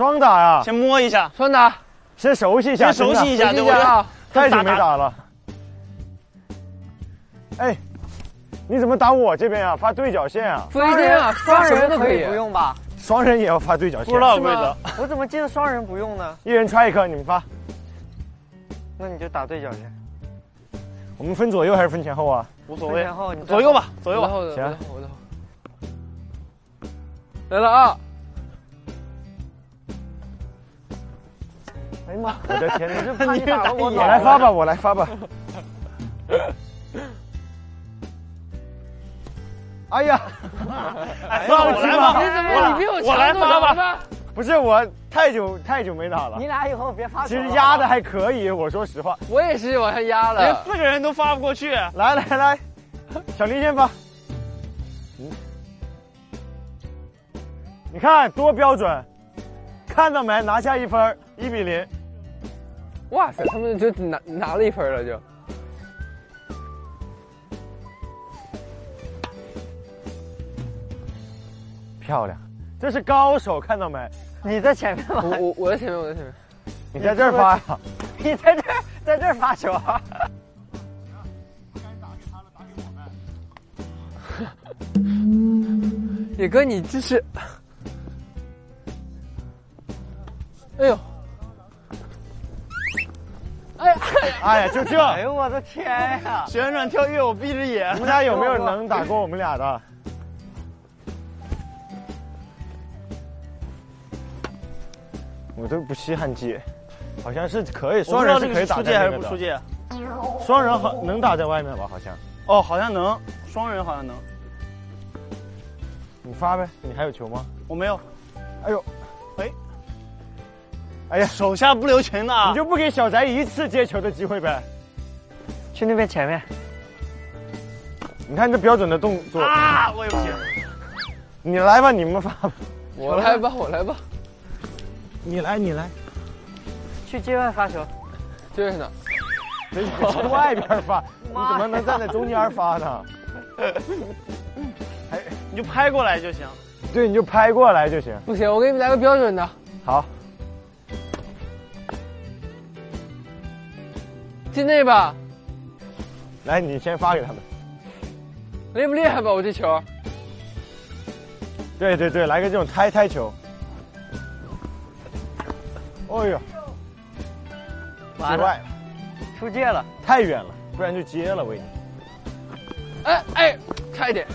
双打呀，先摸一下，双打，先熟悉一下，先熟悉一下，对不对？太久没打了。哎，你怎么打我这边啊？发对角线啊？不一定啊，双人都可以不。用吧？双人也要发对角线不知？道规则。我怎么记得双人不用呢？一人揣一颗，你们发。那你就打对角线，我们分左右还是分前后啊？无所谓前，后你左右吧，左右吧。行的后，我的后。来了啊！哎呀妈，我的天哪！我就怕你打了我我来发吧，我来发吧。哎呀，哎，算了，我来吧，你怎么你比我我来发吧。不是我太久太久没打了你，俩以后别发其。实压的还可以，我说实话。我也是往下压了连。四个人都发不过去，来来来，小林先发。嗯，你看多标准，看到没？拿下一分，一比零。哇塞，他们就拿拿了一分了就。漂亮，这是高手，看到没？你在前面吗，我我我在前面，我在前面。你在这儿发呀？你在这儿 在这儿发球啊？野哥，你这是，哎呦，哎呀，哎呀，就这。哎呦我的天呀！旋转跳跃我闭着眼你。们俩有没有能打过我们俩的？我都不稀罕接，好像是可以，双人是可以打出界还是。不出界？双人好能打在外面吧？好像。哦，好像能，双人好像能。你发呗，你还有球吗？我没有，哎呦，哎，哎呀，手下不留情的啊你！就不给小翟一次接球的机会呗？去那边前面，你看这标准的动作，啊，我也不行。你来吧，你们发吧，我来吧，我来吧，你来，你来，去界外发球。就是呢。这你去外边发，你怎么能站在中间发呢？哎你就拍过来就行。对，你就拍过来就行。不行，我给你们来个标准的，好，进内吧，来，你先发给他们。厉不厉害吧？我这球，对对对，来个这种胎胎球。哦呦，界完了，外出界了。太远了，不然就接了，我已经。哎哎，差一点，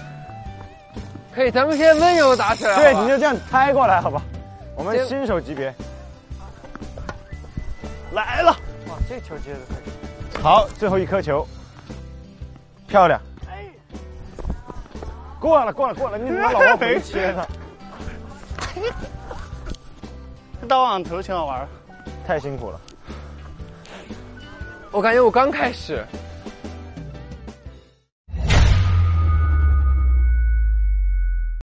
可以，咱们先温柔打起来。对，你就这样猜过来，好吧？我们新手级别。来了，哇，这个球接的可以。好，最后一颗球，漂亮。过了，过了，过了！你怎么老往回切呢？这打网球挺好玩儿。太辛苦了。我感觉我刚开始，